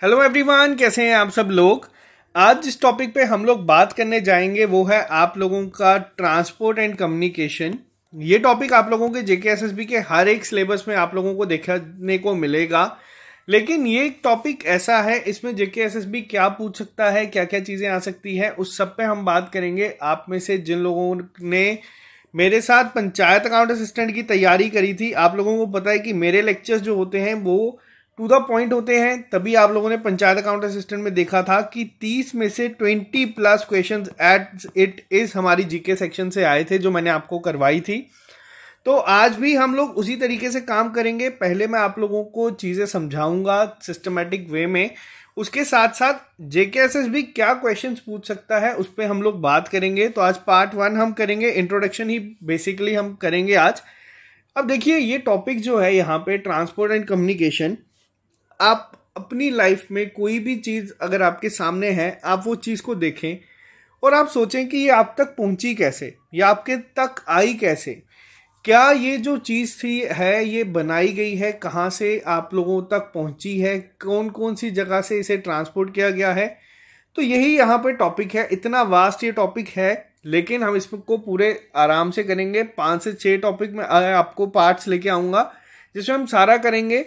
Hello everyone कैसे हैं आप सब लोग? आज जिस टॉपिक पे हम लोग बात करने जाएँगे वो है आप लोगों का ट्रांसपोर्ट एंड कम्युनिकेशन ये टॉपिक आप लोगों के जेके एस के हर एक सिलेबस में आप लोगों को देखने को मिलेगा। लेकिन ये एक टॉपिक ऐसा है, इसमें जेके एस क्या पूछ सकता है क्या क्या चीज़ें आ सकती है, उस सब पे हम बात करेंगे। आप में से जिन लोगों ने मेरे साथ पंचायत अकाउंट असिस्टेंट की तैयारी करी थी, आप लोगों को पता है कि मेरे लेक्चर्स जो होते हैं वो टू द पॉइंट होते हैं, तभी आप लोगों ने पंचायत अकाउंट असिस्टेंट में देखा था कि 30 में से 20 plus question at it is हमारी जीके सेक्शन से आए थे, जो मैंने आपको करवाई थी। तो आज भी हम लोग उसी तरीके से काम करेंगे। पहले मैं आप लोगों को चीज़ें समझाऊँगा सिस्टमेटिक वे में। उसके साथ साथ जेके एस एस भी क्या क्वेश्चंस पूछ सकता है, उस पर हम लोग बात करेंगे। तो आज पार्ट वन हम करेंगे इंट्रोडक्शन ही बेसिकली हम करेंगे आज। अब देखिए, ये टॉपिक जो है यहाँ पे ट्रांसपोर्ट एंड कम्युनिकेशन आप अपनी लाइफ में कोई भी चीज़ अगर आपके सामने है, आप वो चीज़ को देखें और आप सोचें कि ये आप तक पहुँची कैसे? या आपके तक आई कैसे? क्या ये जो चीज़ थी, है, ये बनाई गई है? कहाँ से आप लोगों तक पहुँची है? कौन कौन सी जगह से इसे ट्रांसपोर्ट किया गया है? तो यही यहाँ पे टॉपिक है। इतना वास्ट ये टॉपिक है, लेकिन हम इसको पूरे आराम से करेंगे। पाँच से छह टॉपिक में आपको पार्ट्स लेके आऊँगा, जिसमें हम सारा करेंगे।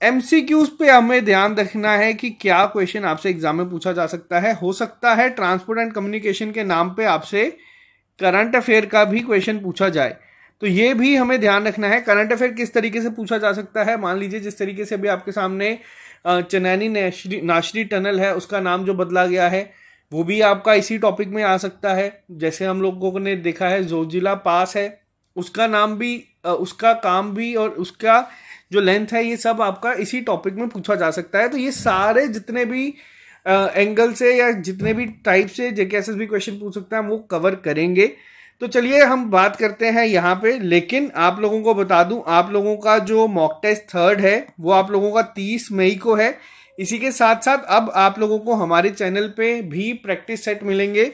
एमसीक्यूज पे हमें ध्यान रखना है कि क्या क्वेश्चन आपसे एग्ज़ाम में पूछा जा सकता है। हो सकता है ट्रांसपोर्ट एंड कम्युनिकेशन के नाम पे आपसे करंट अफेयर का भी क्वेश्चन पूछा जाए। तो ये भी हमें ध्यान रखना है। करंट अफेयर किस तरीके से पूछा जा सकता है? मान लीजिए जिस तरीके से अभी आपके सामने चनैनी नाशरी टनल है, उसका नाम जो बदला गया है, वो भी आपका इसी टॉपिक में आ सकता है। जैसे हम लोगों ने देखा है, जोजिला पास है, उसका नाम भी उसका काम भी और उसका जो लेंथ है, ये सब आपका इसी टॉपिक में पूछा जा सकता है। तो ये सारे जितने भी एंगल से या जितने भी टाइप से जेके भी क्वेश्चन पूछ सकते हैं वो कवर करेंगे। तो चलिए हम बात करते हैं यहाँ पे, लेकिन आप लोगों को बता दूँ, आप लोगों का जो मॉक टेस्ट थर्ड है, वो आप लोगों का तीस मई को है। इसी के साथ साथ अब आप लोगों को हमारे चैनल पे भी प्रैक्टिस सेट मिलेंगे।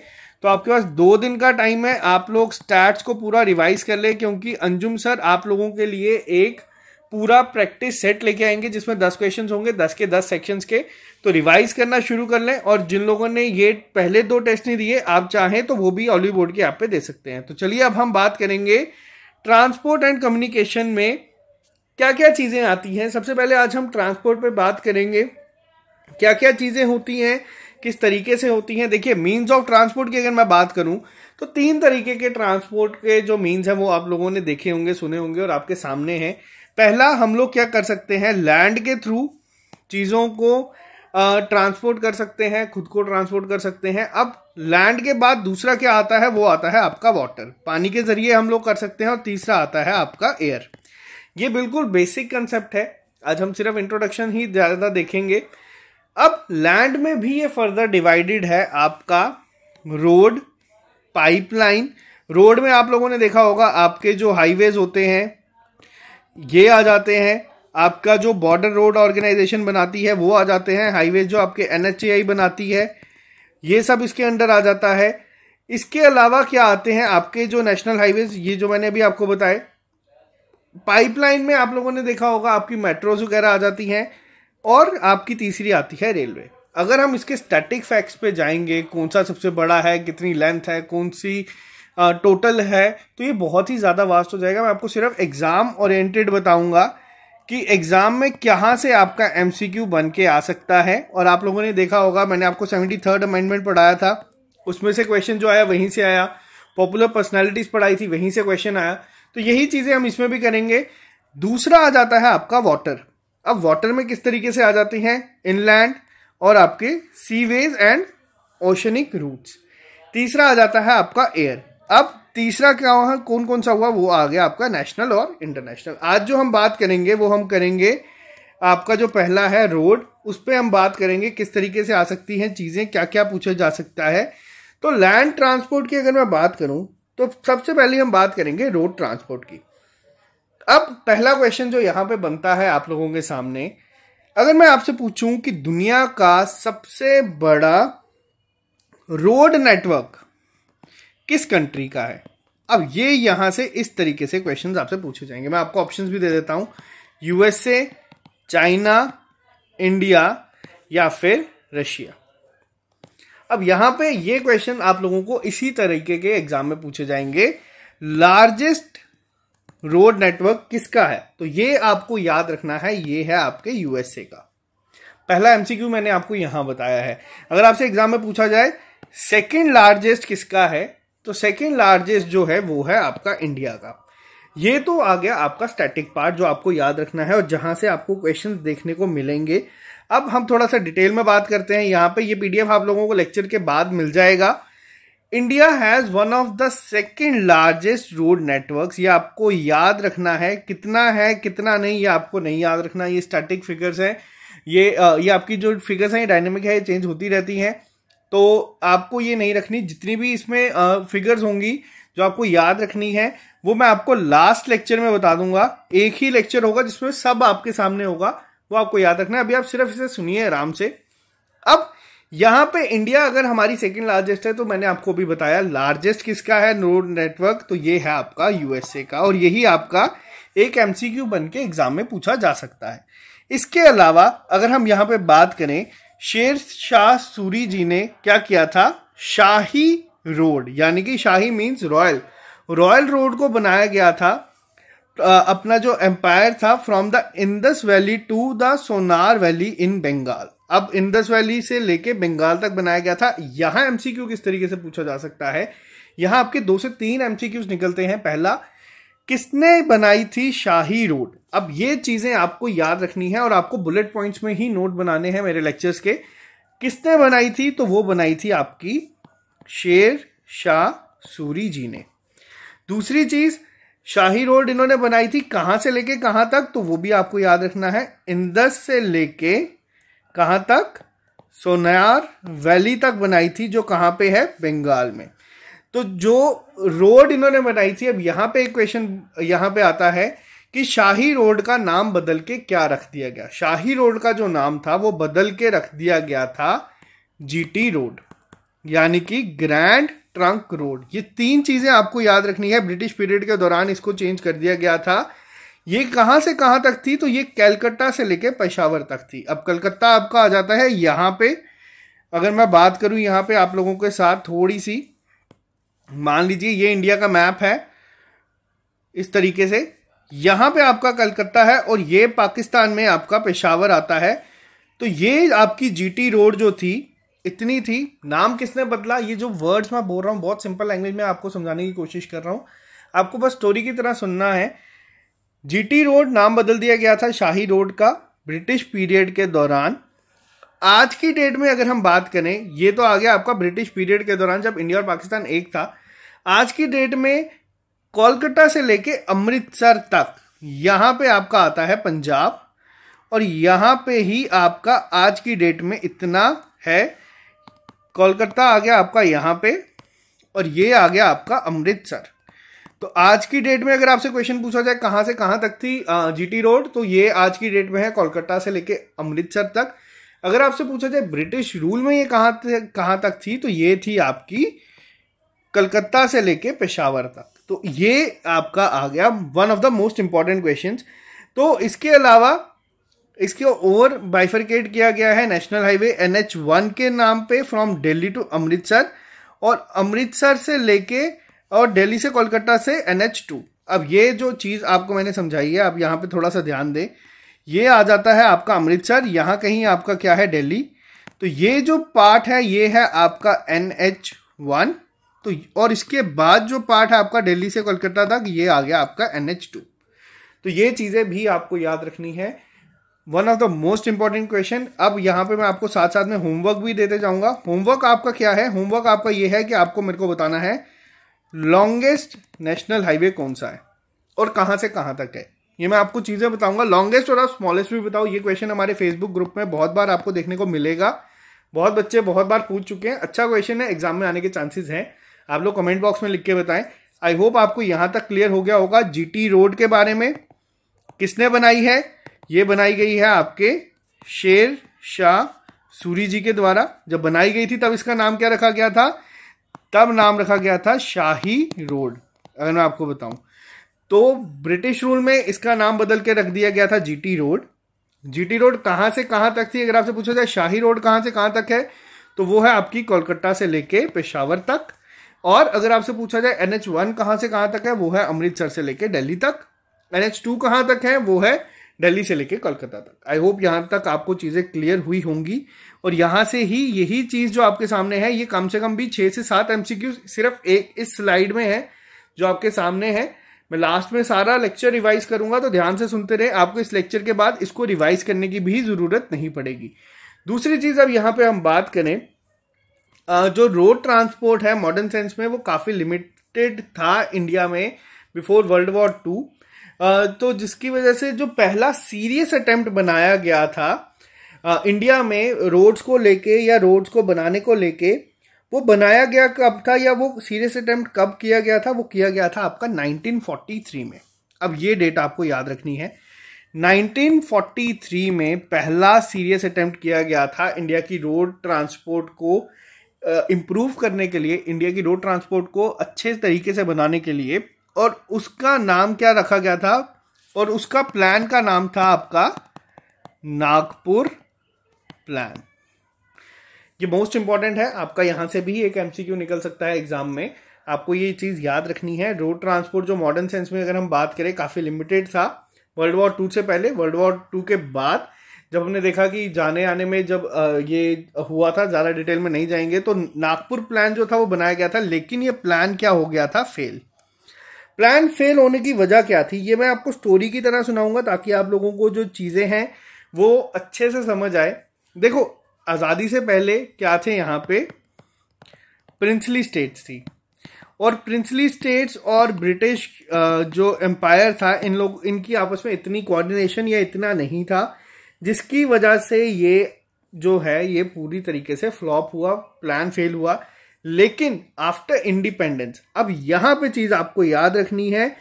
तो आपके पास दो दिन का टाइम है, आप लोग स्टैट्स को पूरा रिवाइज कर ले, क्योंकि अंजुम सर आप लोगों के लिए एक पूरा प्रैक्टिस सेट लेके आएँगे, जिसमें दस क्वेश्चन होंगे, दस के दस सेक्शन के। तो रिवाइज करना शुरू कर लें, और जिन लोगों ने ये पहले दो टेस्ट नहीं दिए, आप चाहें तो वो भी ऑली बोर्ड के ऐप पे दे सकते हैं। तो चलिए अब हम बात करेंगे ट्रांसपोर्ट एंड कम्युनिकेशन में क्या क्या चीज़ें आती हैं। सबसे पहले आज हम ट्रांसपोर्ट पे बात करेंगे। क्या क्या चीज़ें होती हैं, किस तरीके से होती हैं। देखिए मीन्स ऑफ़ ट्रांसपोर्ट की अगर मैं बात करूँ तो तीन तरीके के ट्रांसपोर्ट के जो मीन्स हैं, वो आप लोगों ने देखे होंगे, सुने होंगे, और आपके सामने हैं। पहला हम लोग क्या कर सकते हैं लैंड के थ्रू चीज़ों को ट्रांसपोर्ट कर सकते हैं, खुद को ट्रांसपोर्ट कर सकते हैं। अब लैंड के बाद दूसरा क्या आता है, वो आता है आपका वाटर पानी के ज़रिए हम लोग कर सकते हैं और तीसरा आता है आपका एयर ये बिल्कुल बेसिक कंसेप्ट है। आज हम सिर्फ़ इंट्रोडक्शन ही ज़्यादा देखेंगे। अब लैंड में भी ये फर्दर डिवाइडेड है आपका रोड पाइपलाइन रोड में आप लोगों ने देखा होगा, आपके जो हाईवेज होते हैं ये आ जाते हैं, आपका जो बॉर्डर रोड ऑर्गेनाइजेशन बनाती है, वो आ जाते हैं हाईवे जो आपके एन बनाती है, ये सब इसके अंडर आ जाता है। इसके अलावा क्या आते हैं, आपके जो नेशनल हाईवेज ये जो मैंने अभी आपको बताए पाइपलाइन में आप लोगों ने देखा होगा, आपकी मेट्रोज वगैरह आ जाती हैं, और आपकी तीसरी आती है रेलवे अगर हम इसके स्टैटिक फैक्ट्स पे जाएँगे, कौन सा सबसे बड़ा है, कितनी लेंथ है, कौन सी टोटल है तो ये बहुत ही ज़्यादा वास्ट हो जाएगा। मैं आपको सिर्फ़ एग्ज़ाम ओरिएंटेड बताऊँगा कि एग्ज़ाम में कहाँ से आपका एमसीक्यू बन के आ सकता है। और आप लोगों ने देखा होगा, मैंने आपको सेवेंटी थर्ड अमेंडमेंट पढ़ाया था। उसमें से क्वेश्चन जो आया, वहीं से आया। पॉपुलर पर्सनैलिटीज पढ़ाई थी, वहीं से क्वेश्चन आया। तो यही चीज़ें हम इसमें भी करेंगे। दूसरा आ जाता है आपका वाटर अब वाटर में किस तरीके से आ जाती हैं? इनलैंड और आपके सीवेज एंड ओशनिक रूट्स तीसरा आ जाता है आपका एयर अब तीसरा क्या हुआ? कौन कौन सा हुआ? वो आ गया आपका नेशनल और इंटरनेशनल आज जो हम बात करेंगे, वो हम करेंगे आपका जो पहला है रोड उस पर हम बात करेंगे किस तरीके से आ सकती हैं चीज़ें क्या क्या पूछा जा सकता है। तो लैंड ट्रांसपोर्ट की अगर मैं बात करूँ तो सबसे पहले हम बात करेंगे रोड ट्रांसपोर्ट की। अब पहला क्वेश्चन जो यहाँ पे बनता है आप लोगों के सामने, अगर मैं आपसे पूछूँ कि दुनिया का सबसे बड़ा रोड नेटवर्क किस कंट्री का है? अब ये यहाँ से इस तरीके से क्वेश्चन आपसे पूछे जाएँगे। मैं आपको ऑप्शन भी दे देता हूँ। यूएसए चाइना इंडिया या फिर रशिया अब यहाँ पे ये क्वेश्चन आप लोगों को इसी तरीके के एग्ज़ाम में पूछे जाएँगे। लार्जेस्ट रोड नेटवर्क किसका है? तो ये आपको याद रखना है, ये है आपके यूएसए का। पहला एमसीक्यू मैंने आपको यहाँ बताया है। अगर आपसे एग्ज़ाम में पूछा जाए सेकेंड लार्जेस्ट किसका है? तो सेकेंड लार्जेस्ट जो है, वो है आपका इंडिया का। ये तो आ गया आपका स्टैटिक पार्ट जो आपको याद रखना है और जहाँ से आपको क्वेश्चंस देखने को मिलेंगे। अब हम थोड़ा सा डिटेल में बात करते हैं। यहाँ पे ये पीडीएफ आप लोगों को लेक्चर के बाद मिल जाएगा। India has one of the second largest road network ये आपको याद रखना है। कितना है, कितना नहीं, ये आपको नहीं याद रखना। ये स्टैटिक फिगर्स है। ये ये आपकी जो फिगर्स हैं, ये डायनेमिक है, ये चेंज होती रहती हैं। तो आपको ये नहीं रखनी, जितनी भी इसमें फिगर्स होंगी जो आपको याद रखनी है, वो मैं आपको लास्ट लेक्चर में बता दूँगा। एक ही लेक्चर होगा जिसमें सब आपके सामने होगा, वो आपको याद रखना है। अभी आप सिर्फ़ इसे सुनिए आराम से। अब यहाँ पे इंडिया अगर हमारी सेकंड लार्जेस्ट है तो मैंने आपको भी बताया लार्जेस्ट किसका है? रोड नेटवर्क तो ये है आपका यूएसए का, और यही आपका एक एमसीक्यू बन के एग्ज़ाम में पूछा जा सकता है। इसके अलावा अगर हम यहाँ पे बात करें शेर शाह सूरी जी ने क्या किया था? शाही रोड, यानी कि शाही मीन्स रॉयल रॉयल रोड को बनाया गया था। अपना जो एम्पायर था from the Indus valley to the Sonar valley in Bengal अब इंदस वैली से लेके बंगाल तक बनाया गया था। यहाँ एमसीक्यू किस तरीके से पूछा जा सकता है? यहाँ आपके दो से तीन एमसीक्यूज निकलते हैं। पहला किसने बनाई थी शाही रोड? अब ये चीज़ें आपको याद रखनी है और आपको बुलेट पॉइंट्स में ही नोट बनाने हैं मेरे लेक्चर्स के। किसने बनाई थी? तो वो बनाई थी आपकी शेर शाह सूरी जी ने। दूसरी चीज़, शाही रोड इन्होंने बनाई थी कहाँ से लेके कहाँ तक? तो वो भी आपको याद रखना है। इंदस से लेके कहाँ तक? सोनार वैली तक बनाई थी जो कहाँ पे है? बंगाल में। तो जो रोड इन्होंने बनाई थी, अब यहाँ पे एक क्वेश्चन यहाँ पे आता है कि शाही रोड का नाम बदल के क्या रख दिया गया? शाही रोड का जो नाम था, वो बदल के रख दिया गया था जीटी रोड यानी कि ग्रैंड ट्रंक रोड ये तीन चीज़ें आपको याद रखनी है। ब्रिटिश पीरियड के दौरान इसको चेंज कर दिया गया था। ये कहाँ से कहाँ तक थी? तो ये कैलकत्ता से लेके पेशावर तक थी। अब कलकत्ता आपका आ जाता है यहाँ पे। अगर मैं बात करूँ यहाँ पे आप लोगों के साथ थोड़ी सी मान लीजिए ये इंडिया का मैप है, इस तरीके से। यहाँ पे आपका कलकत्ता है और ये पाकिस्तान में आपका पेशावर आता है। तो ये आपकी जीटी रोड जो थी, इतनी थी। नाम किसने बदला? ये जो वर्ड्स मैं बोल रहा हूँ, बहुत सिंपल लैंग्वेज में आपको समझाने की कोशिश कर रहा हूँ। आपको बस स्टोरी की तरह सुनना है। जीटी रोड नाम बदल दिया गया था शाही रोड का ब्रिटिश पीरियड के दौरान। आज की डेट में अगर हम बात करें, ये तो आ गया आपका ब्रिटिश पीरियड के दौरान जब इंडिया और पाकिस्तान एक था। आज की डेट में कोलकाता से लेके अमृतसर तक यहाँ पे आपका आता है पंजाब और यहाँ पे ही आपका आज की डेट में इतना है। कोलकाता आ गया आपका यहाँ पे और ये आ गया आपका अमृतसर। तो आज की डेट में अगर आपसे क्वेश्चन पूछा जाए, कहाँ से कहाँ तक थी जीटी रोड तो ये आज की डेट में है कोलकाता से लेके अमृतसर तक। अगर आपसे पूछा जाए, ब्रिटिश रूल में ये कहाँ कहाँ तक थी तो ये थी आपकी कलकत्ता से लेके पेशावर तक। तो ये आपका आ गया one of the most important question तो इसके अलावा, इसके ओवर बाइफरकेट किया गया है national highway N H one के नाम पे फ्रॉम दिल्ली टू अमृतसर और अमृतसर से लेके और दिल्ली से कोलकाता से एन एच टू अब ये जो चीज़ आपको मैंने समझाई है, आप यहाँ पे थोड़ा सा ध्यान दें। ये आ जाता है आपका अमृतसर, यहाँ कहीं आपका क्या है दिल्ली? तो ये जो पार्ट है, ये है आपका एन एच वन तो और इसके बाद जो पार्ट है आपका दिल्ली से कोलकाता तक, ये आ गया आपका एन एच टू तो ये चीज़ें भी आपको याद रखनी है। One of the most important question अब यहाँ पे मैं आपको साथ साथ में होमवर्क भी देते जाऊँगा। होमवर्क आपका क्या है? होमवर्क आपका ये है कि आपको मेरे को बताना है लॉन्गेस्ट नेशनल हाईवे कौन सा है? और कहाँ से कहाँ तक है? ये मैं आपको चीज़ें बताऊँगा। लॉन्गेस्ट और आप स्मॉलेस्ट भी बताओ, ये क्वेश्चन हमारे फेसबुक ग्रुप में बहुत बार आपको देखने को मिलेगा। बहुत बच्चे बहुत बार पूछ चुके हैं। अच्छा क्वेश्चन है एग्ज़ाम में आने के चांसेस हैं। आप लोग कमेंट बॉक्स में लिख के बताएँ। आई होप आपको यहाँ तक क्लियर हो गया होगा जीटी रोड के बारे में। किसने बनाई है? ये बनाई गई है आपके शेर शाह सूरी जी के द्वारा। जब बनाई गई थी, तब इसका नाम क्या रखा गया था? तब नाम रखा गया था शाही रोड। अगर मैं आपको बताऊँ। तो ब्रिटिश रूल में इसका नाम बदल के रख दिया गया था जीटी रोड जीटी रोड कहाँ से कहाँ तक थी? अगर आपसे पूछा जाए, शाही रोड कहाँ से कहाँ तक है तो वो है आपकी कोलकाता से लेके पेशावर तक। और अगर आपसे पूछा जाए एन एच वन कहाँ से कहाँ तक है, वो है अमृतसर से लेके दिल्ली तक। एन एच टू कहाँ तक है, वो है दिल्ली से लेके कोलकाता तक। आई होप यहाँ तक आपको चीज़ें क्लियर हुई होंगी। और यहाँ से ही यही चीज़ जो आपके सामने है, ये कम से कम भी छः से सात एमसीक्यू सिर्फ़ एक इस स्लाइड में है, जो आपके सामने है। मैं लास्ट में सारा लेक्चर रिवाइज करूँगा तो ध्यान से सुनते रहे। आपको इस लेक्चर के बाद इसको रिवाइज करने की भी ज़रूरत नहीं पड़ेगी। दूसरी चीज़ अब यहाँ पे हम बात करें जो रोड ट्रांसपोर्ट है मॉडर्न सेंस में, वो काफ़ी लिमिटेड था इंडिया में बिफोर वर्ल्ड वॉर टू तो जिसकी वजह से जो पहला सीरियस अटेम्प्ट बनाया गया था इंडिया में रोड्स को लेके या रोड्स को बनाने को लेके वो बनाया गया कब था या वो सीरियस अटेम्प्ट कब किया गया था? वो किया गया था आपका 1943 में। अब ये डेट आपको याद रखनी है। 1943 में पहला सीरियस अटेम्प्ट किया गया था इंडिया की रोड ट्रांसपोर्ट को इम्प्रूव करने के लिए, इंडिया की रोड ट्रांसपोर्ट को अच्छे तरीके से बनाने के लिए। और उसका नाम क्या रखा गया था? और उसका प्लान का नाम था आपका नागपुर प्लान ये मोस्ट इंपॉर्टेंट है, आपका यहाँ से भी एक एमसीक्यू निकल सकता है एग्ज़ाम में। आपको ये चीज़ याद रखनी है रोड ट्रांसपोर्ट जो मॉडर्न सेंस में अगर हम बात करें, काफ़ी लिमिटेड था। वर्ल्ड वॉर टू से पहले वर्ल्ड वॉर टू के बाद जब हमने देखा कि जाने आने में जब ये हुआ था, ज़्यादा डिटेल में नहीं जाएँगे तो नागपुर प्लान जो था वो बनाया गया था, लेकिन ये प्लान क्या हो गया था? फेल प्लान फेल होने की वजह क्या थी? ये मैं आपको स्टोरी की तरह सुनाऊँगा ताकि आप लोगों को जो चीज़ें हैं, वो अच्छे से समझ आए। देखो आज़ादी से पहले क्या थे यहाँ पे? प्रिंसली स्टेट्स थी। और प्रिंसली स्टेट्स और ब्रिटिश जो एम्पायर था, इन लोग, इनकी आपस में इतनी कोऑर्डिनेशन या इतना नहीं था, जिसकी वजह से ये जो है, ये पूरी तरीके से फ्लॉप हुआ प्लान फेल हुआ। लेकिन आफ्टर इंडिपेंडेंस अब यहाँ पे चीज़ आपको याद रखनी है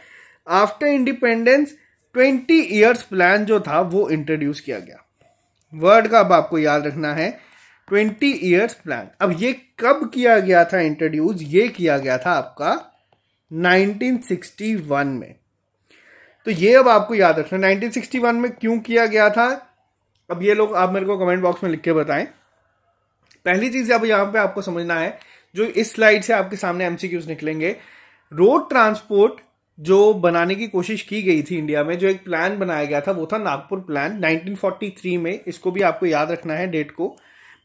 after independence twenty years plan जो था, वो इंट्रोड्यूस किया गया। वर्ड का अब आपको याद रखना है। ट्वेंटी ईयर्स प्लान अब ये कब किया गया था इंट्रोड्यूस ये किया गया था आपका 1961 में। तो ये अब आपको याद रखना 1961 में क्यों किया गया था? अब ये लोग आप मेरे को कमेंट बॉक्स में लिख के बताएँ। पहली चीज़ अब यहाँ पे आपको समझना है, जो इस स्लाइड से आपके सामने एमसीक्यूज निकलेंगे। रोड ट्रांसपोर्ट जो बनाने की कोशिश की गई थी इंडिया में, जो एक प्लान बनाया गया था, वो था नागपुर प्लान 1943 में। इसको भी आपको याद रखना है डेट को।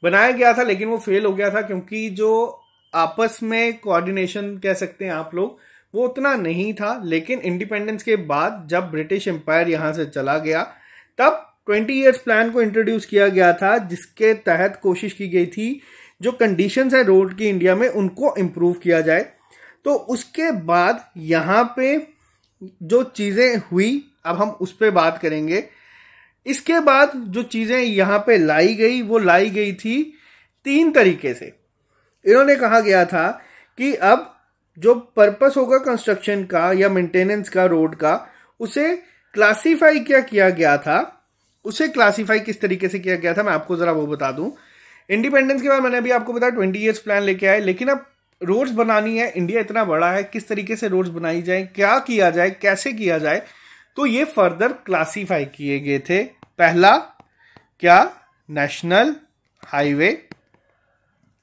बनाया गया था, लेकिन वो फेल हो गया था, क्योंकि जो आपस में कोऑर्डिनेशन कह सकते हैं आप लोग, वो उतना नहीं था। लेकिन इंडिपेंडेंस के बाद जब ब्रिटिश एम्पायर यहाँ से चला गया, तब 20 ईयर्स प्लान को इंट्रोड्यूस किया गया था, जिसके तहत कोशिश की गई थी, जो कंडीशंस है रोड की इंडिया में, उनको इम्प्रूव किया जाए। तो उसके बाद यहाँ पे जो चीज़ें हुई, अब हम उस पर बात करेंगे। इसके बाद जो चीज़ें यहाँ पे लाई गई, वो लाई गई थी तीन तरीके से। इन्होंने कहा गया था कि अब जो पर्पस होगा कंस्ट्रक्शन का या मेंटेनेंस का रोड का, उसे क्लासिफाई क्या किया गया था? उसे क्लासिफाई किस तरीके से किया गया था? मैं आपको जरा वो बता दूँ। इंडिपेंडेंस के बाद मैंने अभी आपको बताया ट्वेंटी ईयर्स प्लान लेके आए, लेकिन अब रोड्स बनानी है, इंडिया इतना बड़ा है, किस तरीके से रोड्स बनाई जाए, क्या किया जाए, कैसे किया जाए तो ये फर्दर क्लासीफाई किए गए थे। पहला, क्या? National highway.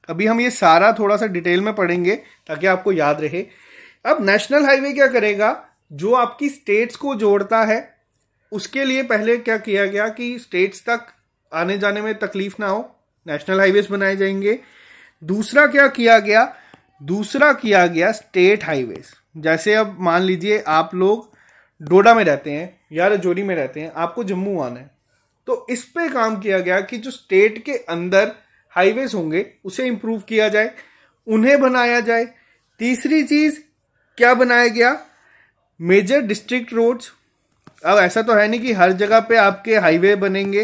अभी हम ये सारा थोड़ा सा डिटेल में पढ़ेंगे, ताकि आपको याद रहे। अब नेशनल हाईवे क्या करेगा? जो आपकी स्टेट्स को जोड़ता है, उसके लिए पहले क्या किया गया कि स्टेट्स तक आने जाने में तकलीफ़ ना हो, नेशनल हाईवेज बनाए जाएँगे। दूसरा क्या किया गया? दूसरा किया गया स्टेट हाईवेज। जैसे अब मान लीजिए आप लोग डोडा में रहते हैं या रजौरी में रहते हैं, आपको जम्मू आना है। तो इस पे काम किया गया कि जो स्टेट के अंदर हाईवेज होंगे, उसे इंप्रूव किया जाए, उन्हें बनाया जाए। तीसरी चीज़ क्या बनाया गया? मेजर डिस्ट्रिक्ट रोड्स अब ऐसा तो है नहीं कि हर जगह पे आपके हाईवे बनेंगे।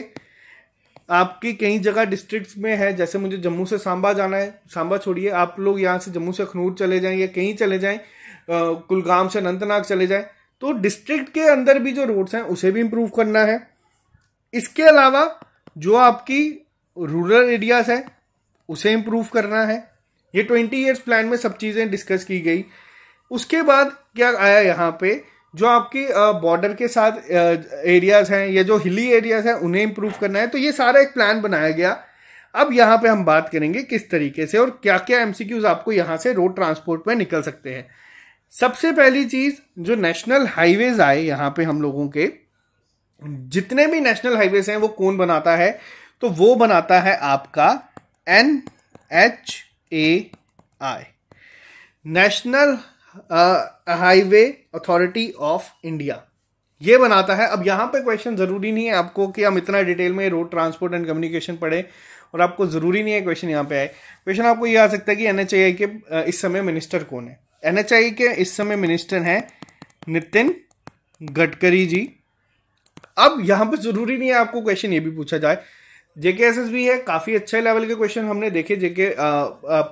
आपकी कई जगह डिस्ट्रिक्ट्स में है, जैसे मुझे जम्मू से सांबा जाना है, सांबा छोड़िए, आप लोग यहाँ से जम्मू से अखनूर चले जाएँ या कहीं चले जाएँ कुलगाम से अनंतनाग चले जाएँ तो डिस्ट्रिक्ट के अंदर भी जो रोड्स हैं, उसे भी इम्प्रूव करना है। इसके अलावा जो आपकी रूरल एरियाज़ है, उसे इम्प्रूव करना है। ये ट्वेंटी ईयर्स प्लान में सब चीज़ें डिस्कस की गई। उसके बाद क्या आया यहाँ पे? जो आपकी बॉर्डर के साथ एरियाज़ हैं, या जो हिली एरियाज़ हैं, उन्हें इम्प्रूव करना है। तो ये सारा एक प्लान बनाया गया। अब यहाँ पे हम बात करेंगे किस तरीके से और क्या क्या एमसीक्यूज आपको यहाँ से रोड ट्रांसपोर्ट में निकल सकते हैं। सबसे पहली चीज़, जो नेशनल हाईवेज आए यहाँ पे हम लोगों के, जितने भी नेशनल हाईवेज हैं, वो कौन बनाता है? तो वो बनाता है आपका N H A I national highway authority of India ये बनाता है। अब यहाँ पे क्वेश्चन ज़रूरी नहीं है आपको कि हम इतना डिटेल में रोड ट्रांसपोर्ट एंड कम्युनिकेशन पढ़े और आपको ज़रूरी नहीं है क्वेश्चन यहाँ पे आए। क्वेश्चन आपको ये आ सकता है कि एनएचआई के इस समय मिनिस्टर कौन है? एनएचआई के इस समय मिनिस्टर हैं नितिन गडकरी जी। अब यहाँ पर ज़रूरी नहीं है आपको क्वेश्चन ये भी पूछा जाए। जेके एस एस भी है, काफ़ी अच्छे लेवल के क्वेश्चन हमने देखे। जेके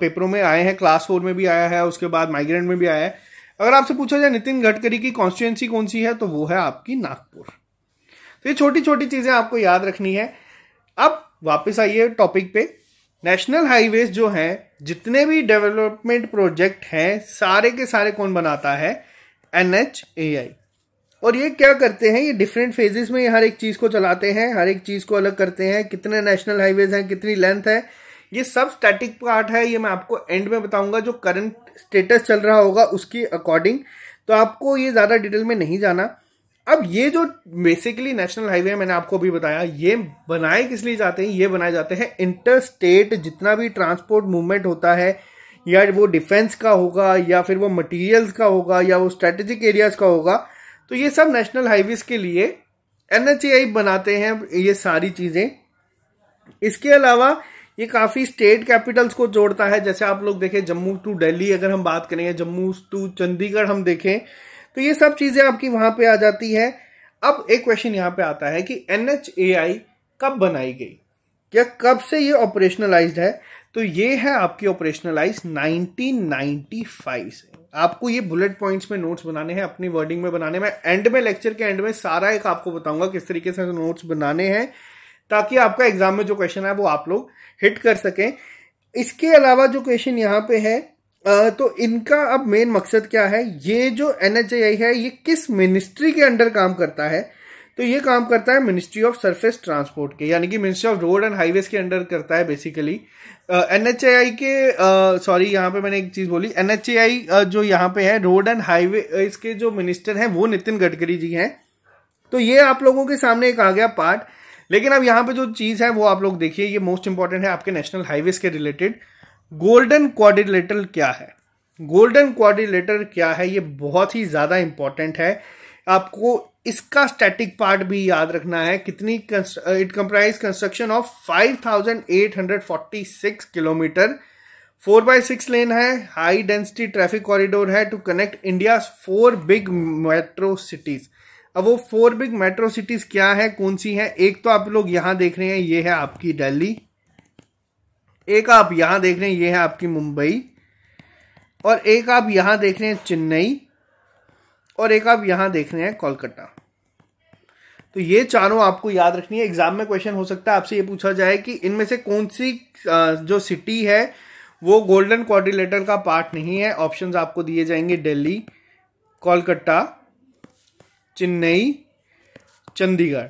पेपरों में आए हैं क्लास फोर में भी आया है, उसके बाद माइग्रेंट में भी आया है। अगर आपसे पूछा जाए, नितिन गडकरी की कॉन्स्टिट्युएंसी कौन सी है तो वो है आपकी नागपुर। तो ये छोटी छोटी चीज़ें आपको याद रखनी है। अब वापस आइए टॉपिक पे। नेशनल हाईवेज जो हैं, जितने भी डेवलपमेंट प्रोजेक्ट हैं, सारे के सारे कौन बनाता है? एनएचएआई और ये क्या करते हैं? ये डिफरेंट फेजेस में हर एक चीज़ को चलाते हैं, हर एक चीज़ को अलग करते हैं। कितने नेशनल हाईवेज हैं, कितनी लेंथ है? ये सब स्टैटिक पार्ट है, ये मैं आपको एंड में बताऊँगा जो करंट स्टेटस चल रहा होगा उसके अकॉर्डिंग तो आपको ये ज़्यादा डिटेल में नहीं जाना। अब ये जो बेसिकली नेशनल हाईवे मैंने आपको अभी बताया, ये बनाए किस लिए जाते हैं? ये बनाए जाते हैं इंटर स्टेट जितना भी ट्रांसपोर्ट मूवमेंट होता है, या वो डिफेंस का होगा, या फिर वो मटेरियल्स का होगा, या वो स्ट्रेटेजिक एरियाज़ का होगा तो ये सब नेशनल हाईवेज के लिए एनएचएआई बनाते हैं ये सारी चीज़ें। इसके अलावा ये काफ़ी स्टेट कैपिटल्स को जोड़ता है। जैसे आप लोग देखें, जम्मू टू दिल्ली अगर हम बात करें जम्मू टू चंडीगढ़ हम देखें तो ये सब चीज़ें आपकी वहाँ पे आ जाती है। अब एक क्वेश्चन यहाँ पे आता है कि एनएचएआई कब बनाई गई? क्या कब से ये ऑपरेशनलाइज्ड है? तो ये है आपकी ऑपरेशनलाइज 1995 से। आपको ये बुलेट पॉइंट्स में नोट्स बनाने हैं, अपनी वर्डिंग में बनाने में एंड में लेक्चर के एंड में सारा एक आपको बताऊँगा किस तरीके से नोट्स बनाने हैं, ताकि आपका एग्ज़ाम में जो क्वेश्चन है वो आप लोग हिट कर सकें। इसके अलावा जो क्वेश्चन यहाँ पे है तो इनका अब मेन मकसद क्या है? ये जो एनएचआई है, ये किस मिनिस्ट्री के अंडर काम करता है? तो ये काम करता है मिनिस्ट्री ऑफ़ सरफेस ट्रांसपोर्ट के यानी कि ministry of road and highways के अंडर करता है बेसिकली एनएचएआई के सॉरी uh, यहाँ पे मैंने एक चीज़ बोली। एनएचएआई जो यहाँ पे है रोड एंड हाईवे इसके जो मिनिस्टर हैं वो नितिन गडकरी जी हैं। तो ये आप लोगों के सामने एक आ गया पार्ट। लेकिन अब यहाँ पे जो चीज़ है वो आप लोग देखिए ये मोस्ट इंपॉर्टेंट है आपके नेशनल हाईवेज के रिलेटेड गोल्डन क्वारिलेटर क्या है? गोल्डन क्वारिलेटर क्या है? ये बहुत ही ज़्यादा इंपॉर्टेंट है। आपको इसका स्टैटिक पार्ट भी याद रखना है। कितनी it comprise construction of 5846 kilometre four by six lane है। हाई डेंसिटी ट्रैफ़िक कॉरिडोर है to connect India four big metro cities अब वो फोर बिग मेट्रो सिटीज़ क्या है? कौन सी है? एक तो आप लोग यहाँ देख रहे हैं, ये है आपकी दिल्ली। एक आप यहाँ देख रहे हैं, ये है आपकी मुंबई। और एक आप यहाँ देख रहे हैं, चेन्नई। और एक आप यहाँ देख रहे हैं कोलकाता। तो ये चारों आपको याद रखनी है। एग्ज़ाम में क्वेश्चन हो सकता है आपसे ये पूछा जाए कि इनमें से कौन सी जो सिटी है, वो गोल्डन क्वाड्रिलेटर का पार्ट नहीं है। ऑप्शंस आपको दिए जाएँगे दिल्ली, कोलकाता, चेन्नई, चंडीगढ़।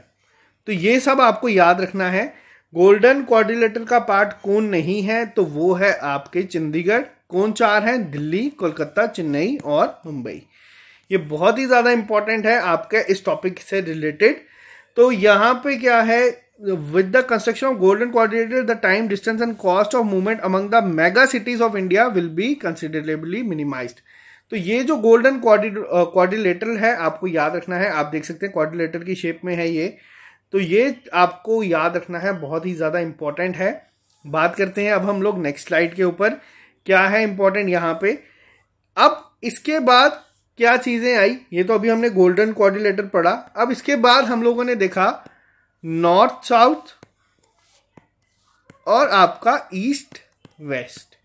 तो ये सब आपको याद रखना है। गोल्डन क्वाड्रिलेटर का पार्ट कौन नहीं है तो वो है आपके चंडीगढ़। कौन चार हैं? दिल्ली, कोलकाता, चेन्नई और मुंबई। ये बहुत ही ज़्यादा इंपॉर्टेंट है आपके इस टॉपिक से रिलेटेड तो यहाँ पे क्या है? With the construction of golden quadrilateral the time distance and cost of movement among the mega cities of India will be considerably minimised तो ये जो गोल्डन क्वाड्रिलेटर है, आपको याद रखना है। आप देख सकते हैं क्वाड्रिलेटर की शेप में है ये। तो ये आपको याद रखना है, बहुत ही ज़्यादा इंपॉर्टेंट है। बात करते हैं अब हम लोग नेक्स्ट स्लाइड के ऊपर। क्या है इंपॉर्टेंट यहाँ पे? अब इसके बाद क्या चीज़ें आई? ये तो अभी हमने गोल्डन क्वाड्रिलेटर पढ़ा। अब इसके बाद हम लोगों ने देखा नॉर्थ साउथ और आपका ईस्ट वेस्ट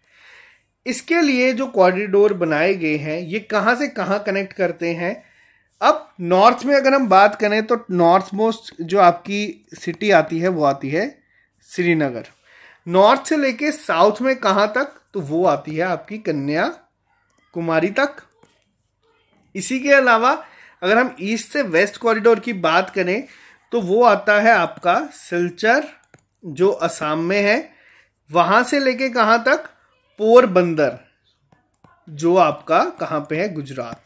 इसके लिए जो कॉरिडोर बनाए गए हैं, ये कहाँ से कहाँ कनेक्ट करते हैं? अब नॉर्थ में अगर हम बात करें तो नॉर्थ मोस्ट जो आपकी सिटी आती है, वो आती है श्रीनगर नॉर्थ से लेके साउथ में कहाँ तक तो वो आती है आपकी कन्या कुमारी तक। इसी के अलावा, अगर हम ईस्ट से वेस्ट कॉरिडोर की बात करें तो वो आता है आपका सिलचर, जो असम में है। वहाँ से लेके कहाँ तक? पोरबंदर, जो आपका कहाँ पे है? गुजरात।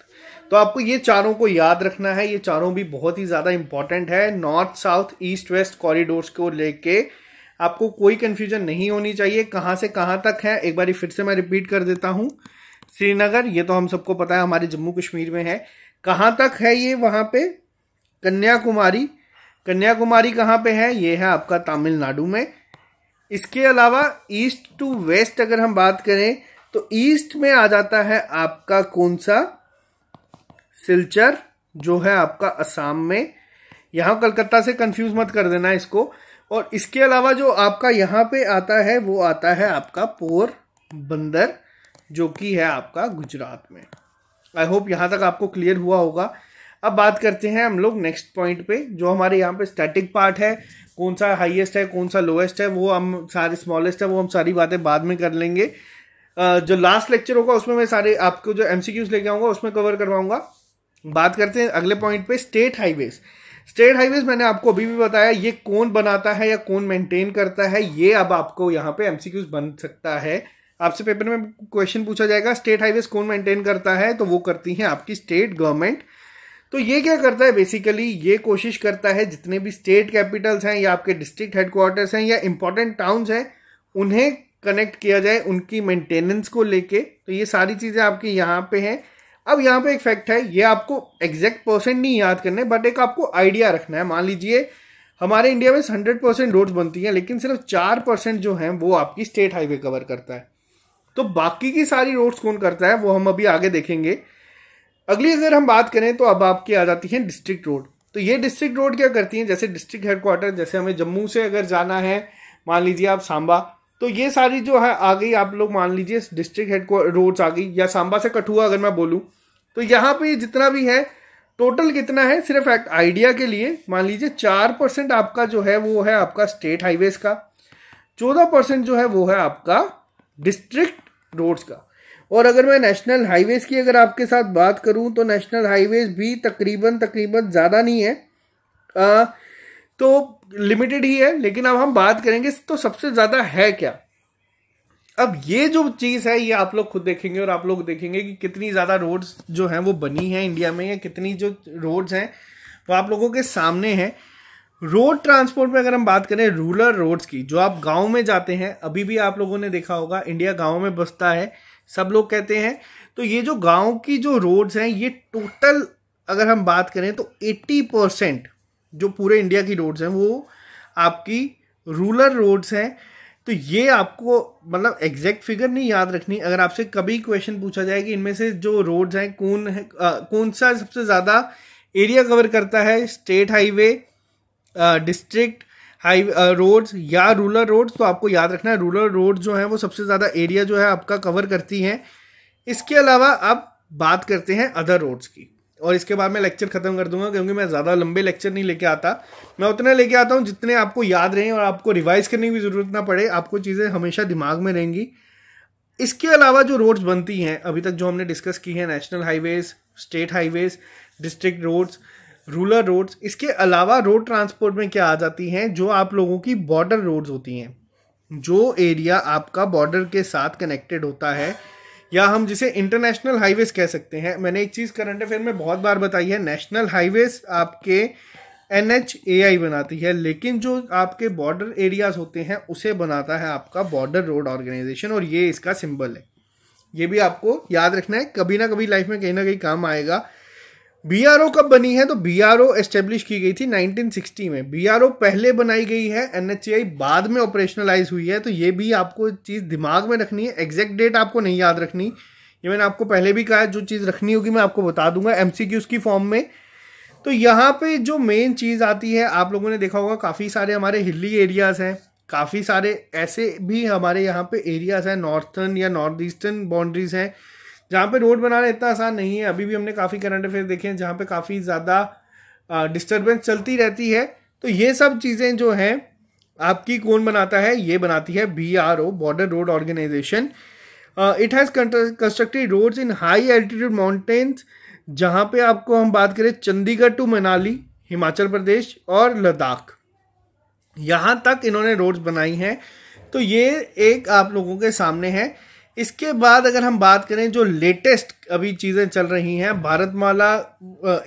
तो आपको ये चारों को याद रखना है। ये चारों भी बहुत ही ज़्यादा इंपॉर्टेंट है। North south east west corridors को लेके आपको कोई कंफ्यूजन नहीं होनी चाहिए। कहाँ से कहाँ तक है? एक बार फिर से मैं रिपीट कर देता हूँ। श्रीनगर, ये तो हम सबको पता है, हमारे जम्मू कश्मीर में है। कहाँ तक है ये वहाँ पे? कन्याकुमारी। कन्याकुमारी कहाँ पे है? ये है आपका तमिलनाडु में। इसके अलावा ईस्ट टू वेस्ट अगर हम बात करें तो ईस्ट में आ जाता है आपका कौन सा? सिलचर, जो है आपका असम में। यहाँ कलकत्ता से कंफ्यूज मत कर देना इसको। और इसके अलावा जो आपका यहाँ पे आता है, वो आता है आपका पोर बंदर जो कि है आपका गुजरात में। आई होप यहाँ तक आपको क्लियर हुआ होगा। अब बात करते हैं हम लोग नेक्स्ट पॉइंट पे, जो हमारे यहाँ पे स्टैटिक पार्ट है, कौन सा हाईएस्ट है, कौन सा लोएस्ट है, वो हम सारे स्मॉलेस्ट है, वो हम सारी बातें बाद में कर लेंगे। जो लास्ट लेक्चर होगा, उसमें मैं सारे आपको जो एमसीक्यूज लेके आऊँगा, उसमें कवर करवाऊँगा। बात करते हैं अगले पॉइंट पे स्टेट हाईवेज स्टेट हाईवेज मैंने आपको अभी भी बताया, ये कौन बनाता है या कौन मेंटेन करता है, ये अब आपको यहाँ पे एमसीक्यूज बन सकता है। आपसे पेपर में क्वेश्चन पूछा जाएगा स्टेट हाईवेज कौन मेंटेन करता है? तो वो करती है आपकी स्टेट गवर्नमेंट तो ये क्या करता है? बेसिकली ये कोशिश करता है, जितने भी स्टेट कैपिटल्स हैं या आपके डिस्ट्रिक्ट हेडक्वार्टर्स हैं या इंपॉर्टेंट टाउन्स हैं, उन्हें कनेक्ट किया जाए, उनकी मेंटेनेंस को लेके। तो ये सारी चीज़ें आपकी यहाँ पे हैं। अब यहाँ पे एक फैक्ट है, ये आपको एग्जैक्ट परसेंट नहीं याद करने बट एक आपको आइडिया रखना है। मान लीजिए, हमारे इंडिया में हंड्रेड परसेंट रोड्स बनती हैं, लेकिन सिर्फ़ चार परसेंट जो हैं, वो आपकी स्टेट हाईवे कवर करता है। तो बाकी की सारी रोड्स कौन करता है, वो हम अभी आगे देखेंगे। अगली अगर हम बात करें तो अब आपकी आ जाती है डिस्ट्रिक्ट रोड तो ये डिस्ट्रिक्ट रोड क्या करती हैं? जैसे डिस्ट्रिक्ट हेडक्वार्टर जैसे हमें जम्मू से अगर जाना है, मान लीजिए आप सांबा तो ये सारी जो है, आ गई आप लोग मान लीजिए डिस्ट्रिक्ट हेड रोड्स आ गई। या सांबा से कठुआ अगर मैं बोलूँ तो यहाँ पे जितना भी है टोटल कितना है, सिर्फ़ एक आइडिया के लिए, मान लीजिए चार परसेंट आपका जो है, वो है आपका स्टेट हाईवेज का, चौदह परसेंट जो है, वो है आपका डिस्ट्रिक्ट रोड्स का। और अगर मैं नेशनल हाईवेज की अगर आपके साथ बात करूँ तो नेशनल हाईवेज भी तकरीबन तकरीबन ज़्यादा नहीं है। आ, तो लिमिटेड ही है लेकिन अब हम बात करेंगे तो सबसे ज़्यादा है क्या? अब ये जो चीज़ है ये आप लोग खुद देखेंगे और आप लोग देखेंगे कि कितनी ज़्यादा रोड्स जो हैं वो बनी हैं इंडिया में या कितनी जो रोड्स हैं वो आप लोगों के सामने हैं। रोड ट्रांसपोर्ट में अगर हम बात करें रूरल रोड्स की, जो आप गाँव में जाते हैं, अभी भी आप लोगों ने देखा होगा, इंडिया गाँव में बसता है, सब लोग कहते हैं। तो ये जो गाँव की जो रोड्स हैं, ये टोटल अगर हम बात करें तो 80 परसेंट जो पूरे इंडिया की रोड्स हैं, वो आपकी रूरल रोड्स हैं। तो ये आपको मतलब एग्जैक्ट फिगर नहीं याद रखनी। अगर आपसे कभी क्वेश्चन पूछा जाए कि इनमें से जो रोड्स हैं, कौन है कौन सा सबसे ज़्यादा एरिया कवर करता है, state highway district high roads या रूरल रोड्स तो आपको याद रखना है रूरल रोड जो है वो सबसे ज़्यादा एरिया जो है आपका कवर करती हैं। इसके अलावा अब बात करते हैं अदर रोड्स की। और इसके बाद मैं लेक्चर खत्म कर दूँगा, क्योंकि मैं ज़्यादा लंबे लेक्चर नहीं लेके आता। मैं उतने लेके आता हूँ जितने आपको याद रहें और आपको रिवाइज करने की ज़रूरत ना पड़े, आपको चीज़ें हमेशा दिमाग में रहेंगी। इसके अलावा जो रोड्स बनती हैं, अभी तक जो हमने डिस्कस की है national highways state highways district roads rural roads, इसके अलावा रोड ट्रांसपोर्ट में क्या आ जाती हैं, जो आप लोगों की बॉर्डर रोड्स होती हैं। जो एरिया आपका बॉर्डर के साथ कनेक्टेड होता है, या हम जिसे इंटरनेशनल हाईवेज कह सकते हैं। मैंने एक चीज़ करंट अफेयर में बहुत बार बताई है, नेशनल हाईवेज आपके एन एच ए आई बनाती है, लेकिन जो आपके बॉर्डर एरियाज़ होते हैं, उसे बनाता है आपका बॉर्डर रोड ऑर्गेनाइजेशन, और ये इसका सिंबल है। ये भी आपको याद रखना है, कभी ना कभी लाइफ में कहीं ना कहीं काम आएगा। बीआरओ कब बनी है? तो BRO एस्टेब्लिश की गई थी 1960 में। बीआरओ पहले बनाई गई है एन बाद में ऑपरेशनलाइज हुई है तो ये भी आपको चीज़ दिमाग में रखनी है। एग्जैक्ट डेट आपको नहीं याद रखनी। ये मैंने आपको पहले भी कहा जो चीज़ रखनी होगी मैं आपको बता दूँगा एम की फॉर्म में। तो यहाँ पे जो मेन चीज़ आती है, आप लोगों ने देखा होगा, काफ़ी सारे हमारे हिली एरियाज़ हैं, काफ़ी सारे ऐसे भी हमारे यहाँ पे एरियाज़ हैं नॉर्थर्न या नॉर्थ ईस्टर्न बाउंड्रीज हैं। जहाँ पे रोड बनाना इतना आसान नहीं है, अभी भी हमने काफ़ी करंट अफेयर देखे हैं जहाँ पे काफ़ी ज़्यादा डिस्टर्बेंस चलती रहती है। तो ये सब चीज़ें जो हैं, आपकी कौन बनाता है? ये बनाती है B R O border road organisation it has constructed roads in high altitude mountains जहाँ पे आपको हम बात करें चंडीगढ़ टू मनाली, हिमाचल प्रदेश और लद्दाख। यहाँ तक इन्होंने रोड्स बनाई हैं। तो ये एक आप लोगों के सामने है। इसके बाद अगर हम बात करें जो लेटेस्ट अभी चीज़ें चल रही हैं, भारतमाला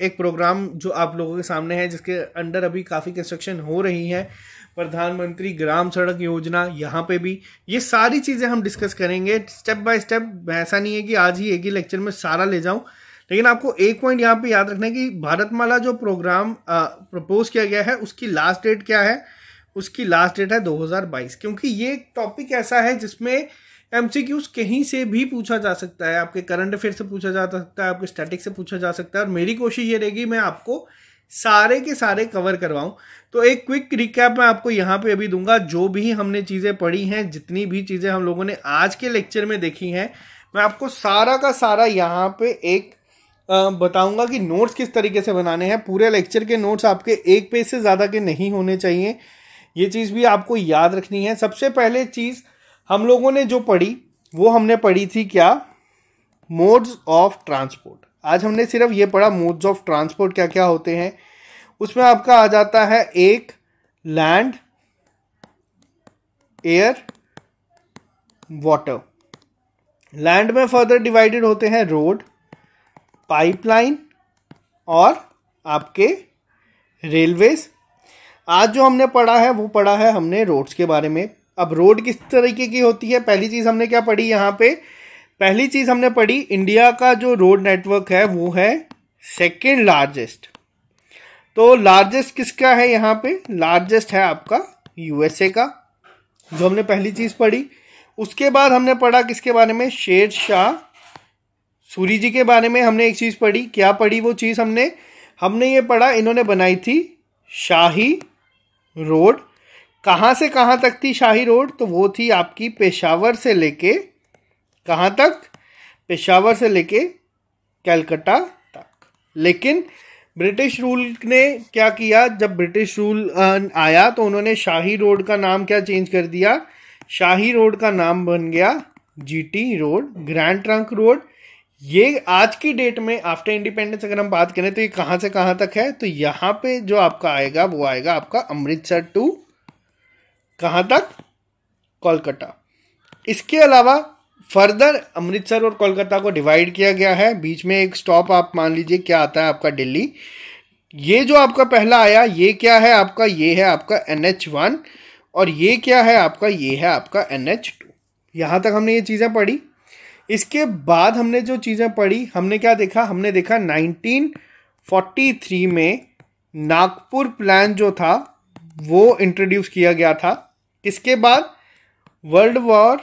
एक प्रोग्राम जो आप लोगों के सामने है, जिसके अंडर अभी काफ़ी कंस्ट्रक्शन हो रही है। प्रधानमंत्री ग्राम सड़क योजना यहाँ पे भी। ये सारी चीज़ें हम डिस्कस करेंगे स्टेप बाय स्टेप ऐसा नहीं है कि आज ही एक ही लेक्चर में सारा ले जाऊँ। लेकिन आपको एक पॉइंट यहाँ पे याद रखना है कि भारतमाला जो प्रोग्राम प्रपोज किया गया है, उसकी लास्ट डेट क्या है? उसकी लास्ट डेट है 2022 क्योंकि ये टॉपिक ऐसा है जिसमें एमसीक्यूज कहीं से भी पूछा जा सकता है, आपके करंट अफेयर से पूछा जा सकता है, आपके स्टैटिक से पूछा जा सकता है और मेरी कोशिश ये रहेगी, मैं आपको सारे के सारे कवर करवाऊं। तो एक क्विक रिकैप मैं आपको यहाँ पे अभी दूँगा, जो भी हमने चीज़ें पढ़ी हैं, जितनी भी चीज़ें हम लोगों ने आज के लेक्चर में देखी हैं, मैं आपको सारा का सारा यहाँ पे एक बताऊँगा कि नोट्स किस तरीके से बनाने हैं। पूरे लेक्चर के नोट्स आपके एक पेज से ज़्यादा के नहीं होने चाहिए। ये चीज़ भी आपको याद रखनी है। सबसे पहले चीज़ हम लोगों ने जो पढ़ी, वो हमने पढ़ी थी क्या? मोड्स ऑफ़ ट्रांसपोर्ट आज हमने सिर्फ़ ये पढ़ा मोड्स ऑफ़ ट्रांसपोर्ट क्या क्या होते हैं। उसमें आपका आ जाता है एक लैंड एयर वाटर लैंड में फर्दर डिवाइडेड होते हैं रोड पाइपलाइन और आपके रेलवेज आज जो हमने पढ़ा है, वो पढ़ा है हमने रोड्स के बारे में। अब रोड किस तरीके की होती है? पहली चीज़ हमने क्या पढ़ी यहाँ पे? पहली चीज़ हमने पढ़ी, इंडिया का जो रोड नेटवर्क है वो है सेकेंड लार्जेस्ट तो लार्जेस्ट किसका है यहाँ पे? लार्जेस्ट है आपका यूएसए का, जो हमने पहली चीज़ पढ़ी। उसके बाद हमने पढ़ा किसके बारे में? शेर शाह सूरी जी के बारे में हमने एक चीज़ पढ़ी। क्या पढ़ी वो चीज़ हमने? हमने ये पढ़ा, इन्होंने बनाई थी शाही रोड। कहाँ से कहाँ तक थी शाही रोड? तो वो थी आपकी पेशावर से लेके कहाँ तक? पेशावर से लेके कैलकटा तक। लेकिन ब्रिटिश रूल ने क्या किया? जब ब्रिटिश रूल आया तो उन्होंने शाही रोड का नाम क्या चेंज कर दिया? शाही रोड का नाम बन गया GT road, grand trunk road. ये आज की डेट में, आफ्टर इंडिपेंडेंस अगर हम बात करें तो ये कहाँ से कहाँ तक है? तो यहाँ पे जो आपका आएगा, वो आएगा आपका अमृतसर टू कहाँ तक? कोलकाता। इसके अलावा फर्दर अमृतसर और कोलकाता को डिवाइड किया गया है। बीच में एक स्टॉप आप मान लीजिए क्या आता है आपका दिल्ली। ये जो आपका पहला आया, ये क्या है आपका? ये है आपका एन एच वन और ये क्या है आपका? ये है आपका एन एच टू यहाँ तक हमने ये चीज़ें पढ़ी। इसके बाद हमने जो चीज़ें पढ़ी, हमने क्या देखा? हमने देखा 1943 में नागपुर प्लान जो था वो इंट्रोड्यूस किया गया था। इसके बाद? वर्ल्ड वॉर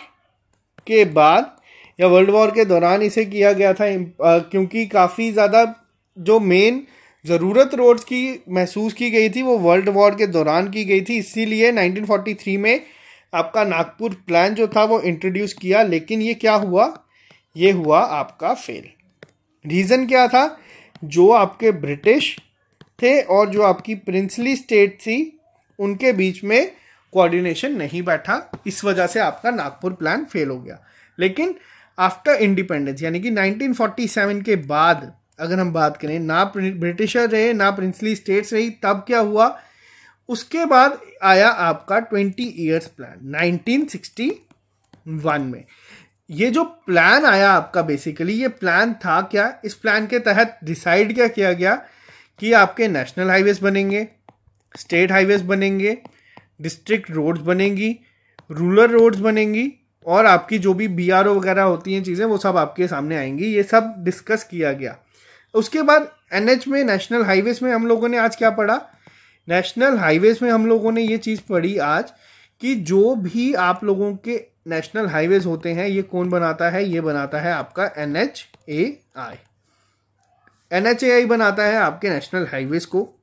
के बाद। या वर्ल्ड वॉर के दौरान इसे किया गया था। क्योंकि काफ़ी ज़्यादा जो मेन ज़रूरत रोड्स की महसूस की गई थी, वो वर्ल्ड वॉर के दौरान की गई थी। इसीलिए 1943 में आपका नागपुर प्लान जो था, वो इंट्रोड्यूस किया। लेकिन ये क्या हुआ? ये हुआ आपका फेल रीज़न क्या था? जो आपके ब्रिटिश थे और जो आपकी प्रिंसली स्टेट थी उनके बीच में कोऑर्डिनेशन नहीं बैठा। इस वजह से आपका नागपुर प्लान फेल हो गया। लेकिन आफ्टर इंडिपेंडेंस यानी कि 1947 के बाद, अगर हम बात करें, ना ब्रिटिशर रहे, ना प्रिंसली स्टेट्स रही, तब क्या हुआ? उसके बाद आया आपका 20 इयर्स प्लान 1961 में। ये जो प्लान आया आपका बेसिकली ये प्लान था क्या? इस प्लान के तहत डिसाइड क्या किया गया कि आपके नेशनल हाईवेज बनेंगे। स्टेट हाईवेज बनेंगे, डिस्ट्रिक्ट रोड्स बनेंगी, रूरल रोड्स बनेंगी, और आपकी जो भी बीआरओ वगैरह होती हैं चीज़ें, वो सब आपके सामने आएँगी। ये सब डिस्कस किया गया। उसके बाद एनएच में नेशनल हाईवेज में हम लोगों ने आज क्या पढ़ा? नेशनल हाईवेज में हम लोगों ने ये चीज़ पढ़ी आज कि जो भी आप लोगों के नेशनल हाईवेज होते हैं, ये कौन बनाता है? ये बनाता है आपका N H A I N H A I बनाता है आपके नेशनल हाईवेज को।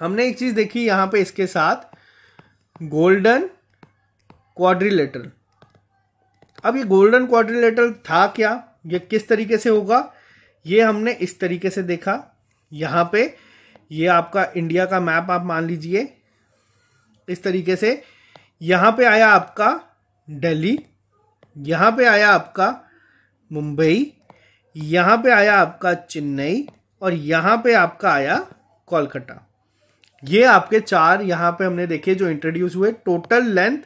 हमने एक चीज़ देखी यहाँ पे इसके साथ गोल्डन क्वाड्रिलेटर अब ये गोल्डन क्वाड्रिलेटर था क्या? ये किस तरीके से होगा? ये हमने इस तरीके से देखा। यहाँ पे ये आपका इंडिया का मैप आप मान लीजिए। इस तरीके से यहाँ पे आया आपका दिल्ली, यहाँ पे आया आपका मुंबई, यहाँ पे आया आपका चेन्नई और यहाँ पे आपका आया कोलकाता। ये आपके चार यहाँ पे हमने देखे जो इंट्रोड्यूस हुए total length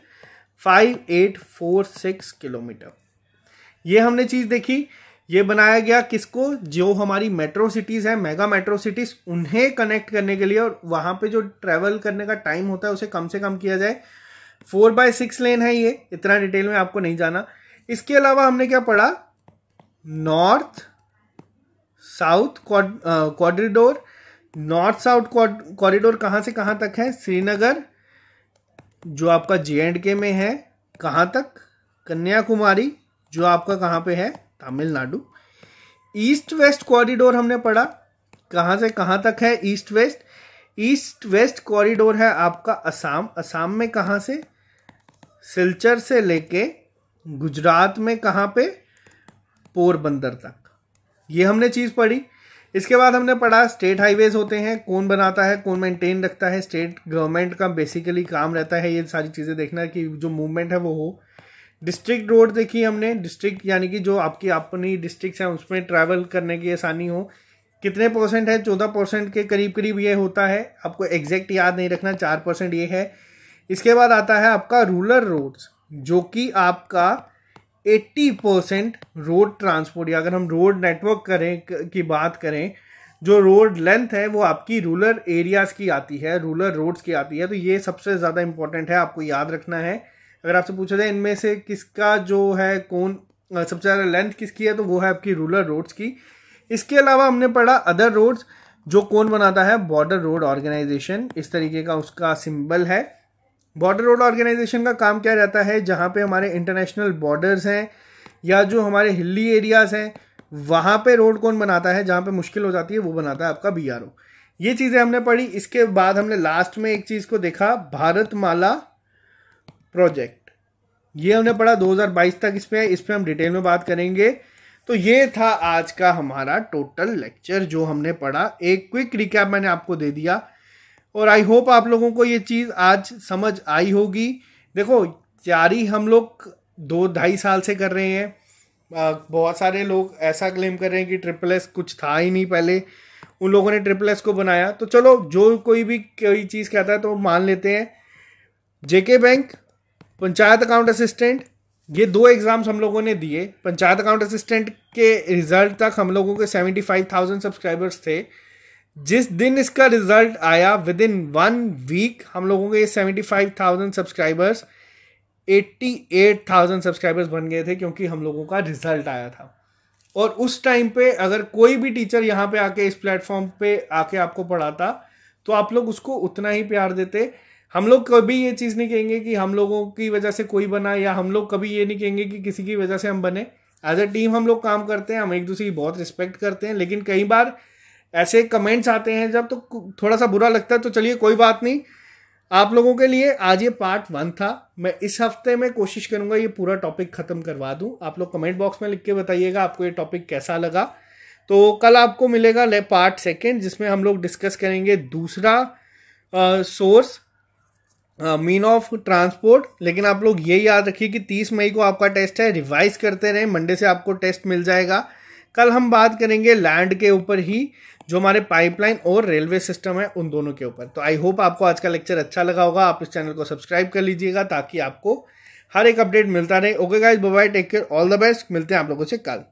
five eight four six kilometre. ये हमने चीज़ देखी, ये बनाया गया किसको? जो हमारी मेट्रो सिटीज़ है मेगा मेट्रो सिटीज़ उन्हें कनेक्ट करने के लिए और वहाँ पे जो ट्रेवल करने का टाइम होता है, उसे कम से कम किया जाए। फोर बाय सिक्स लेन है ये, इतना डिटेल में आपको नहीं जाना। इसके अलावा हमने क्या पढ़ा? North south corridor north south corridor कहाँ से कहाँ तक है? श्रीनगर, जो आपका जे एंड के में है, कहाँ तक? कन्याकुमारी, जो आपका कहाँ पे है? तमिलनाडु। ईस्ट वेस्ट कॉरिडोर हमने पढ़ा, कहाँ से कहाँ तक है? East west. East west corridor है आपका असम। असम में कहाँ से? सिलचर से लेके गुजरात में कहाँ पे? पोरबंदर तक। ये हमने चीज़ पढ़ी। इसके बाद हमने पढ़ा स्टेट हाईवेज होते हैं, कौन बनाता है, कौन मेंटेन रखता है स्टेट गवर्नमेंट का बेसिकली काम रहता है, ये सारी चीज़ें देखना कि जो मूवमेंट है वो हो। डिस्ट्रिक्ट रोड देखी हमने डिस्ट्रिक्ट यानी कि जो आपकी, अपनी डिस्ट्रिक्ट हैं, उसमें ट्रैवल करने की आसानी हो। कितने परसेंट है? चौदह परसेंट के करीब करीब ये होता है। आपको एग्जैक्ट याद नहीं रखना, चार परसेंट ये है। इसके बाद आता है आपका रूरल रोड्स जो कि आपका 80 परसेंट रोड ट्रांसपोर्ट, या अगर हम रोड नेटवर्क करें, की बात करें, जो रोड लेंथ है, वो आपकी रूरल एरियाज़ की आती है, रूरल रोड्स की आती है तो ये सबसे ज़्यादा इंपॉर्टेंट है, आपको याद रखना है। अगर आपसे पूछा जाए, इनमें से किसका जो है कौन सबसे ज़्यादा लेंथ किसकी है तो वो है आपकी रूरल रोड्स की। इसके अलावा हमने पढ़ा अदर रोड्स, जो कौन बनाता है, बॉर्डर रोड ऑर्गेनाइजेशन। इस तरीके का उसका सिंबल है। बॉर्डर रोड ऑर्गेनाइजेशन का काम क्या रहता है, जहाँ पे हमारे इंटरनेशनल बॉर्डर्स हैं, या जो हमारे हिली एरियाज़ हैं, वहाँ पे रोड कौन बनाता है, जहाँ पे मुश्किल हो जाती है, वो बनाता है आपका बीआरओ ये चीज़ें हमने पढ़ी, इसके बाद हमने लास्ट में एक चीज़ को देखा भारत माला प्रोजेक्ट ये हमने पढ़ा 2022 तक, इस पे इस पर हम डिटेल में बात करेंगे। तो ये था आज का हमारा टोटल लेक्चर जो हमने पढ़ा। एक क्विक रिकैप मैंने आपको दे दिया और आई होप आप लोगों को ये चीज़ आज समझ आई होगी। देखो तैयारी हम लोग दो ढाई साल से कर रहे हैं। बहुत सारे लोग ऐसा क्लेम कर रहे हैं कि ट्रिपल एस कुछ था ही नहीं पहले। उन लोगों ने ट्रिपल एस को बनाया। तो चलो, जो कोई भी कोई चीज़ कहता है तो मान लेते हैं। JK bank panchayat account assistant ये दो एग्ज़ाम्स हम लोगों ने दिए। पंचायत अकाउंट असिस्टेंट के रिज़ल्ट तक हम लोगों के सेवेंटी फाइव थाउज़ेंड सब्सक्राइबर्स थे। जिस दिन इसका रिज़ल्ट आया विद इन वन वीक हम लोगों के seventy five thousand subscribers eighty eight thousand subscribers बन गए थे क्योंकि हम लोगों का रिज़ल्ट आया था। और उस टाइम पे अगर कोई भी टीचर यहाँ पे आके इस प्लेटफॉर्म पे आके आपको पढ़ाता तो आप लोग उसको उतना ही प्यार देते। हम लोग कभी ये चीज़ नहीं कहेंगे कि हम लोगों की वजह से कोई बना, या हम लोग कभी ये नहीं कहेंगे कि किसी की वजह से हम बने। एज अ टीम हम लोग काम करते हैं, हम एक दूसरे की बहुत रिस्पेक्ट करते हैं, लेकिन कई बार ऐसे कमेंट्स आते हैं, जब तो थोड़ा सा बुरा लगता है तो चलिए कोई बात नहीं। आप लोगों के लिए आज ये पार्ट वन था। मैं इस हफ़्ते में कोशिश करूँगा ये पूरा टॉपिक खत्म करवा दूँ। आप लोग कमेंट बॉक्स में लिख के बताइएगा आपको ये टॉपिक कैसा लगा। तो कल आपको मिलेगा ले पार्ट सेकेंड जिसमें हम लोग डिस्कस करेंगे दूसरा सोर्स मीन ऑफ़ ट्रांसपोर्ट लेकिन आप लोग ये याद रखिए कि 30 मई को आपका टेस्ट है रिवाइज करते रहें मंडे से आपको टेस्ट मिल जाएगा। कल हम बात करेंगे लैंड के ऊपर ही। जो हमारे पाइपलाइन और रेलवे सिस्टम है, उन दोनों के ऊपर। तो आई होप आपको आज का लेक्चर अच्छा लगा होगा। आप इस चैनल को सब्सक्राइब कर लीजिएगा ताकि आपको हर एक अपडेट मिलता रहे। Okay guys bye take care all the best मिलते हैं आप लोगों से कल।